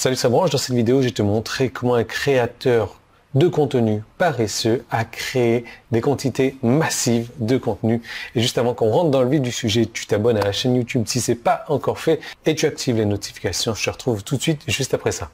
Salut, branche. Dans cette vidéo, je vais te montrer comment un créateur de contenu paresseux a créé des quantités massives de contenu. Et juste avant qu'on rentre dans le vif du sujet, tu t'abonnes à la chaîne YouTube si ce n'est pas encore fait et tu actives les notifications. Je te retrouve tout de suite juste après ça.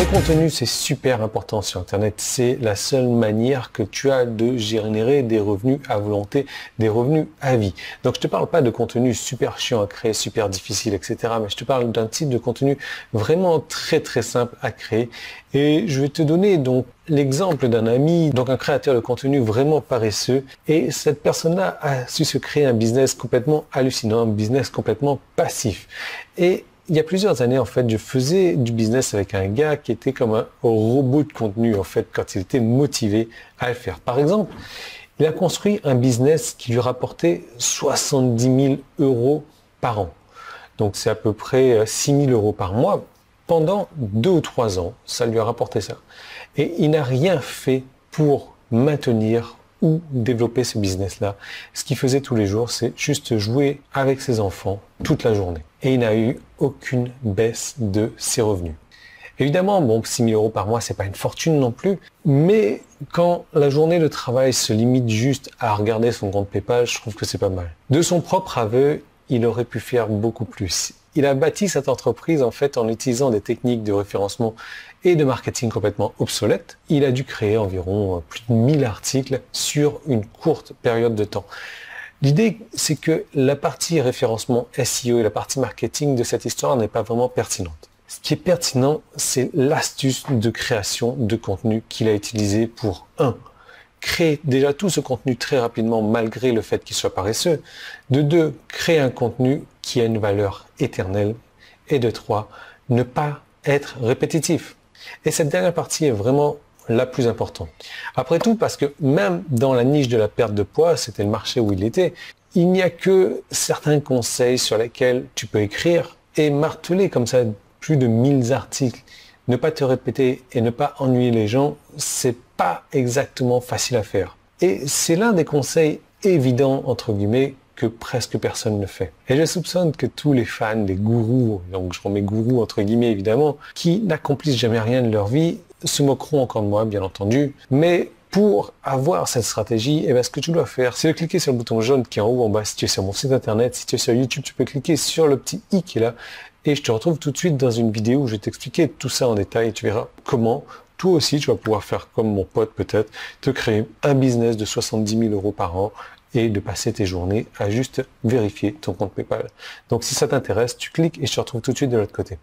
Le contenu, c'est super important sur Internet. C'est la seule manière que tu as de générer des revenus à volonté, des revenus à vie. Donc, je te parle pas de contenu super chiant à créer, super difficile, etc. Mais je te parle d'un type de contenu vraiment très, très simple à créer. Et je vais te donner donc l'exemple d'un ami, donc un créateur de contenu vraiment paresseux. Et cette personne-là a su se créer un business complètement hallucinant, un business complètement passif. Et il y a plusieurs années, en fait, je faisais du business avec un gars qui était comme un robot de contenu, en fait, quand il était motivé à le faire. Par exemple, il a construit un business qui lui rapportait 70 000 euros par an. Donc, c'est à peu près 6 euh, 000 euros par mois. Pendant deux ou trois ans, ça lui a rapporté ça. Et il n'a rien fait pour maintenir ou développer ce business-là. Ce qu'il faisait tous les jours, c'est juste jouer avec ses enfants toute la journée. Et il n'a eu aucune baisse de ses revenus. Évidemment, bon, 6 000 euros par mois, c'est pas une fortune non plus, mais quand la journée de travail se limite juste à regarder son compte PayPal, je trouve que c'est pas mal. De son propre aveu, il aurait pu faire beaucoup plus. Il a bâti cette entreprise en fait en utilisant des techniques de référencement et de marketing complètement obsolètes. Il a dû créer environ euh, plus de 1000 articles sur une courte période de temps. L'idée, c'est que la partie référencement SEO et la partie marketing de cette histoire n'est pas vraiment pertinente. Ce qui est pertinent, c'est l'astuce de création de contenu qu'il a utilisé pour 1 créer déjà tout ce contenu très rapidement malgré le fait qu'il soit paresseux. De deux, créer un contenu qui a une valeur éternelle. Et de trois, ne pas être répétitif. Et cette dernière partie est vraiment la plus importante. Après tout, parce que même dans la niche de la perte de poids, c'était le marché où il était, il n'y a que certains conseils sur lesquels tu peux écrire et marteler comme ça plus de 1000 articles. Ne pas te répéter et ne pas ennuyer les gens, c'est pas exactement facile à faire. Et c'est l'un des conseils évidents, entre guillemets, que presque personne ne fait. Et je soupçonne que tous les fans, les gourous, donc je remets gourous entre guillemets évidemment, qui n'accomplissent jamais rien de leur vie, se moqueront encore de moi, bien entendu. Mais pour avoir cette stratégie, eh bien, ce que tu dois faire, c'est de cliquer sur le bouton jaune qui est en haut en bas si tu es sur mon site internet. Si tu es sur YouTube, tu peux cliquer sur le petit i qui est là. Et je te retrouve tout de suite dans une vidéo où je vais t'expliquer tout ça en détail et tu verras comment toi aussi, tu vas pouvoir faire comme mon pote peut-être, te créer un business de 70 000 euros par an et de passer tes journées à juste vérifier ton compte PayPal. Donc si ça t'intéresse, tu cliques et je te retrouve tout de suite de l'autre côté.